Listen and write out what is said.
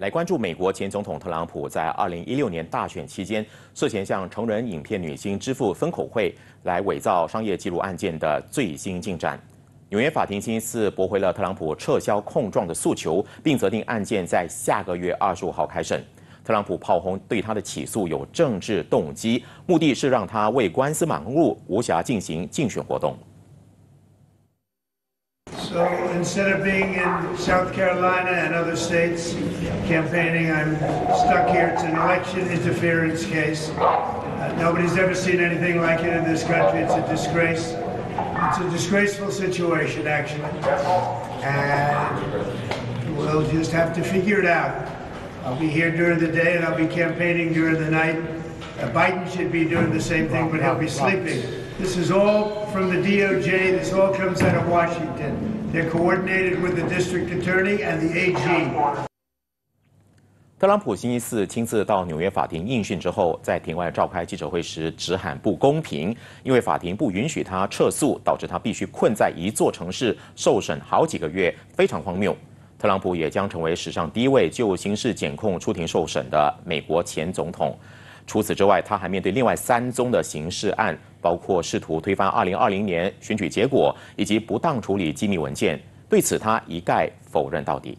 来关注美国前总统特朗普在二零一六年大选期间涉嫌向成人影片女星支付封口费来伪造商业记录案件的最新进展。纽约法庭星期四驳回了特朗普撤销控状的诉求，并责定案件在下个月二十五号开审。特朗普炮轰对他的起诉有政治动机，目的是让他为官司忙碌，无暇进行竞选活动。So instead of being in South Carolina and other states campaigning, I'm stuck here. It's an election interference case. Uh, nobody's ever seen anything like it in this country. It's a disgrace. It's a disgraceful situation, actually. And we'll just have to figure it out. I'll be here during the day and I'll be campaigning during the night. Biden should be doing the same thing, but he'll be sleeping. This is all from the DOJ. This all comes out of Washington. They're coordinated with the district attorney and the AG. 特朗普星期四亲自到纽约法庭应讯之后，在庭外召开记者会时直喊不公平，因为法庭不允许他撤诉，导致他必须困在一座城市受审好几个月，非常荒谬。特朗普也将成为史上第一位就刑事检控出庭受审的美国前总统。除此之外，他还面对另外三宗的刑事案，包括试图推翻2020年选举结果以及不当处理机密文件。对此，他一概否认到底。